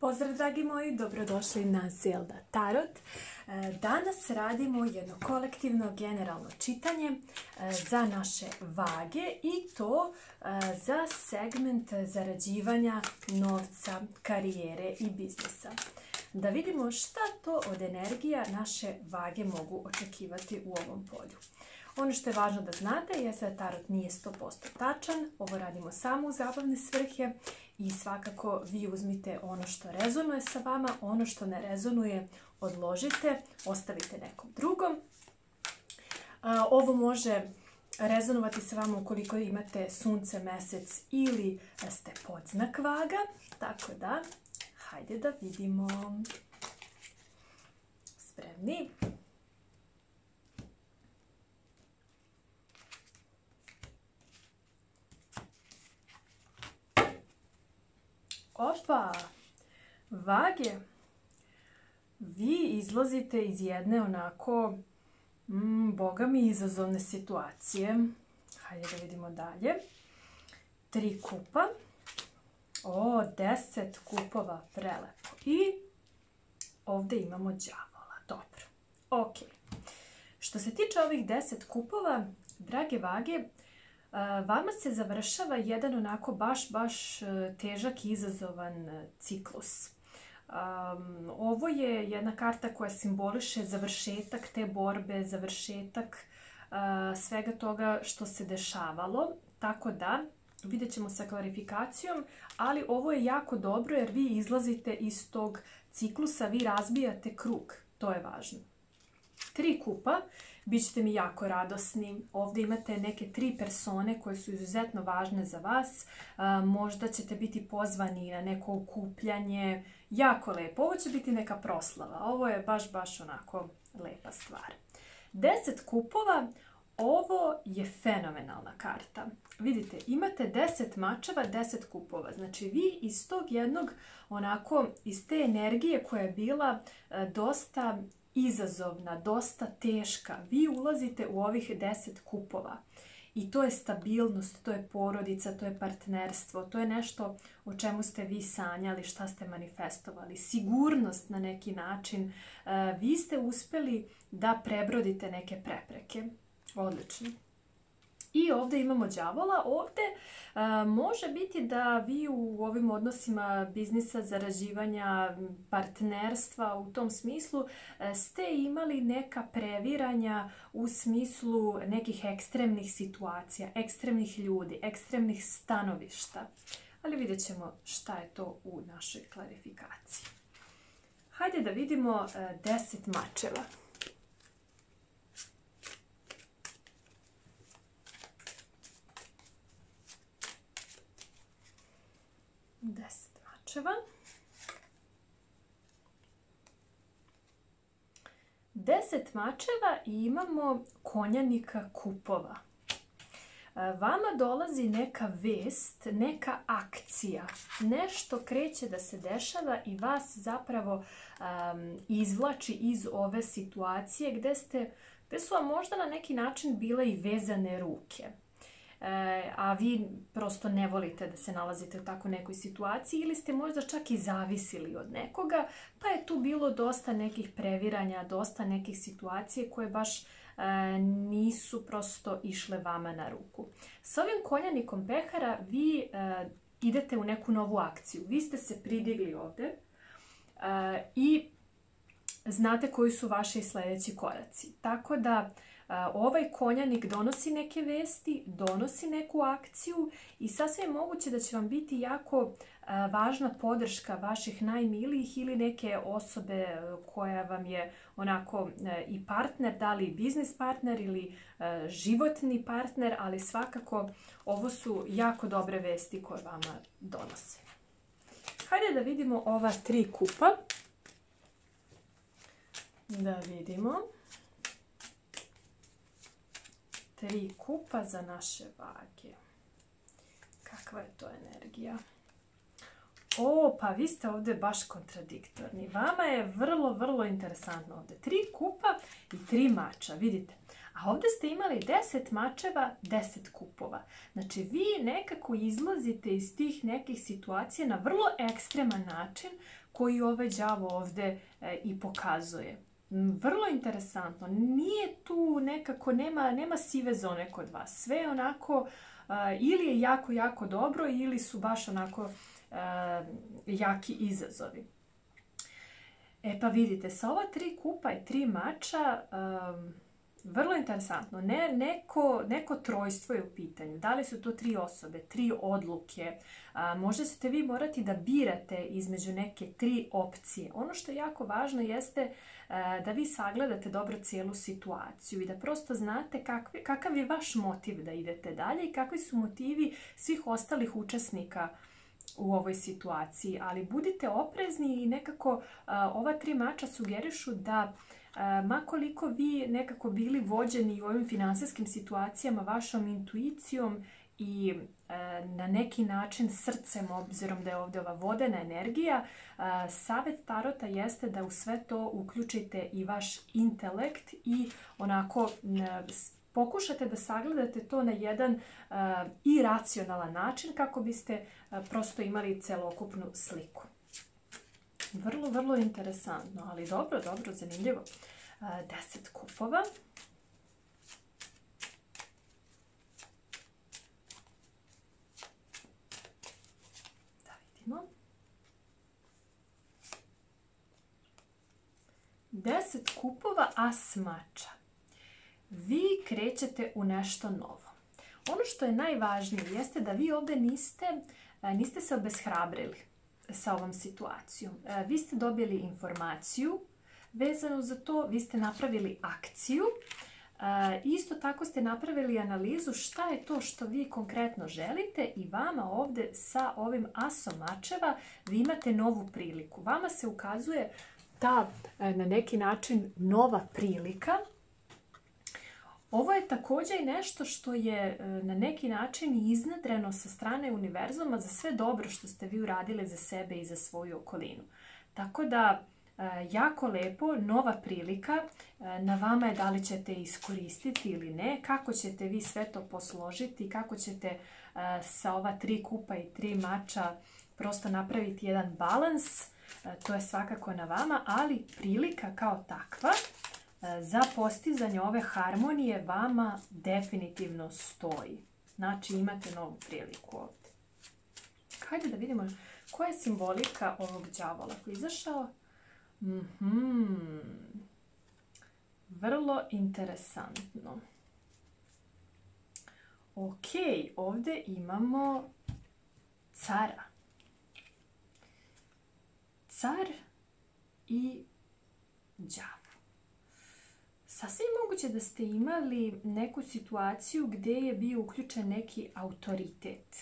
Pozdrav dragi moji, dobrodošli na Zelda Tarot. E, danas radimo jedno kolektivno generalno čitanje e, za naše vage i to e, za segment zarađivanja novca, karijere i biznisa. Da vidimo šta to od energija naše vage mogu očekivati u ovom polju. Ono što je važno da znate je da tarot nije 100% tačan, ovo radimo samo u zabavne svrhe i svakako vi uzmite ono što rezonuje sa vama, ono što ne rezonuje odložite, ostavite nekom drugom. Ovo može rezonovati sa vama ukoliko imate sunce, mesec ili ste podznak vaga. Tako da, hajde da vidimo. Spremni? Vage! Vi izlazite iz jedne onako, mm, boga mi, izazovne situacije. Hajde da vidimo dalje. Tri kupa. O, deset kupova, prelepo. I ovdje imamo djavola. Dobro. Ok. Što se tiče ovih deset kupova, drage vage, Vama se završava jedan onako baš, baš e, težak i izazovan e, ciklus. Ovo je jedna karta koja simboliše završetak te borbe, završetak e, svega toga što se dešavalo. Tako da, vidjet ćemo sa klarifikacijom, ali ovo je jako dobro jer vi izlazite iz tog ciklusa, vi razbijate krug. To je važno. Tri kupa bit ćete mi jako radosni. Ovdje imate neke tri persone koje su izuzetno važne za vas. Možda ćete biti pozvani na neko okupljanje. Jako lepo. Ovo će biti neka proslava. Ovo je baš, baš onako lepa stvar. Deset kupova. Ovo je fenomenalna karta. Vidite, imate deset mačeva, deset kupova. Znači vi iz tog jednog, onako, iz te energije koja je bila e, dosta izazovna, dosta teška. Vi ulazite u ovih deset kupova. I to je stabilnost, to je porodica, to je partnerstvo, to je nešto o čemu ste vi sanjali, šta ste manifestovali. Sigurnost na neki način. E, vi ste uspjeli da prebrodite neke prepreke. Odlično. I ovdje imamo đavola. Ovdje e, može biti da vi u ovim odnosima biznisa, zaraživanja, partnerstva u tom smislu e, ste imali neka previranja u smislu nekih ekstremnih situacija, ekstremnih ljudi, ekstremnih stanovišta. Ali vidjet ćemo šta je to u našoj klarifikaciji. Hajde da vidimo e, deset mačeva. Mačeva. Deset mačeva i imamo konjanika kupova. E, vama dolazi neka vest, neka akcija, nešto kreće da se dešava i vas zapravo izvlači iz ove situacije gdje ste, gdje su vam možda na neki način bile i vezane ruke. E, a vi prosto ne volite da se nalazite u tako nekoj situaciji ili ste možda čak i zavisili od nekoga, pa je tu bilo dosta nekih previranja, dosta nekih situacije koje baš e, nisu prosto išle vama na ruku. S ovim konjanikom pehara vi e, idete u neku novu akciju. Vi ste se pridigli ovdje i znate koji su vaši sljedeći koraci. Tako da Ovaj konjanik donosi neke vesti, donosi neku akciju i sasvim je moguće da će vam biti jako važna podrška vaših najmilijih ili neke osobe e, koja vam je onako e, i partner, da li biznis partner ili e, životni partner, ali svakako ovo su jako dobre vesti koje vama donose. Hajde da vidimo ova tri kupa. Da vidimo tri kupa za naše vage. Kakva je to energija? O, pa vi ste ovdje baš kontradiktorni. Vama je vrlo, vrlo interesantno ovdje. Tri kupa i tri mača, vidite. A ovdje ste imali 10 mačeva, 10 kupova. Znači vi nekako izlazite iz tih nekih situacija na vrlo ekstreman način koji ovaj đavo ovdje e, i pokazuje. Vrlo interesantno. Nije tu nekako, nema, nema sive zone kod vas. Sve onako, ili je jako, jako dobro, ili su baš onako jaki izazovi. E pa vidite, sa ova tri kupa i tri mača, vrlo interesantno. Ne, neko, neko trojstvo je u pitanju. Da li su to tri osobe, tri odluke? A, možda ćete vi morati da birate između neke tri opcije. Ono što je jako važno jeste da vi sagledate dobro cijelu situaciju i da prosto znate kakvi, kakav je vaš motiv da idete dalje i kakvi su motivi svih ostalih učesnika u ovoj situaciji. Ali budite oprezni i nekako ova tri mača sugerišu da makoliko vi nekako bili vođeni u ovim finansijskim situacijama vašom intuicijom i na neki način srcem, obzirom da je ovdje ova vodena energija, savjet Tarota jeste da u sve to uključite i vaš intelekt i onako pokušate da sagledate to na jedan i racionalan način kako biste prosto imali celokupnu sliku. Vrlo, vrlo interesantno, ali dobro, dobro, zanimljivo. Deset kupova. Da vidimo. Deset kupova, a smača. Vi krećete u nešto novo. Ono što je najvažnije jeste da vi ovdje niste, niste se obeshrabrili sa ovom situacijom. E, vi ste dobili informaciju vezanu za to, vi ste napravili akciju, e, isto tako ste napravili analizu šta je to što vi konkretno želite i vama ovdje sa ovim asom mačeva vi imate novu priliku. Vama se ukazuje ta e, na neki način nova prilika ovo je također i nešto što je e, na neki način iznadreno sa strane univerzuma za sve dobro što ste vi uradili za sebe i za svoju okolinu. Tako da, e, jako lepo, nova prilika. E, na vama je da li ćete iskoristiti ili ne, kako ćete vi sve to posložiti, kako ćete sa ova tri kupa i tri mača prosto napraviti jedan balans. To je svakako na vama, ali prilika kao takva za postizanje ove harmonije vama definitivno stoji. Znači imate novu priliku ovdje. Hajde da vidimo koja je simbolika ovog đavola koji je izašao. Mhm. Vrlo interesantno. Ok, ovdje imamo cara. Car i đavo. Sasvim moguće da ste imali neku situaciju gdje je bio uključen neki autoritet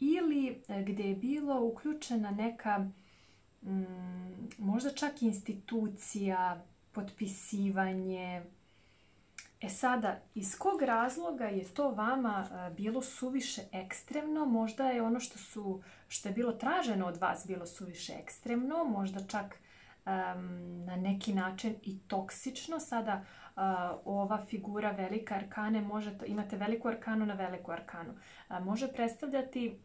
ili e, gdje je bilo uključena neka mm, možda čak institucija, potpisivanje. E sada, iz kog razloga je to vama e, bilo suviše ekstremno? Možda je ono što, su, što je bilo traženo od vas bilo suviše ekstremno, možda čak na neki način i toksično. Sada ova figura velika arkane može, imate veliku arkanu na veliku arkanu. može predstavljati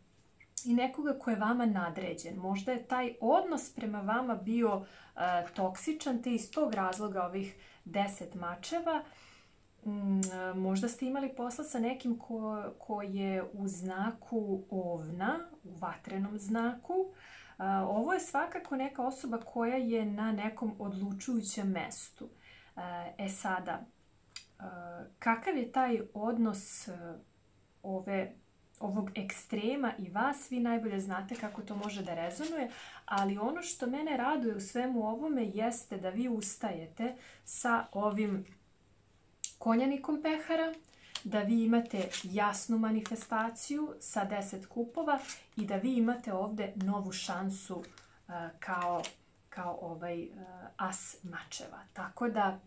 i nekoga ko je vama nadređen. Možda je taj odnos prema vama bio toksičan, te iz tog razloga ovih deset mačeva. Mm, možda ste imali posla sa nekim ko, ko je u znaku ovna, u vatrenom znaku. Ovo je svakako neka osoba koja je na nekom odlučujućem mestu. E sada, kakav je taj odnos ove, ovog ekstrema i vas, vi najbolje znate kako to može da rezonuje, ali ono što mene raduje u svemu ovome jeste da vi ustajete sa ovim konjanikom pehara, da vi imate jasnu manifestaciju sa 10 kupova i da vi imate ovdje novu šansu e, kao, kao ovaj e, as mačeva. Tako da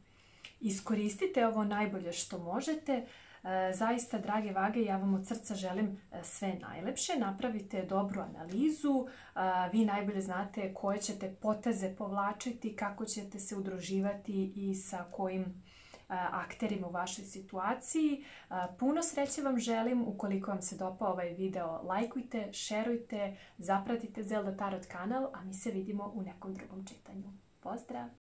iskoristite ovo najbolje što možete. E, zaista, drage vage, ja vam od srca želim sve najlepše. Napravite dobru analizu. Vi najbolje znate koje ćete poteze povlačiti, kako ćete se udruživati i sa kojim akterima u vašoj situaciji. Puno sreće vam želim. Ukoliko vam se dopao ovaj video, lajkujte, šerujte, zapratite Zelda Tarot kanal, a mi se vidimo u nekom drugom čitanju. Pozdrav!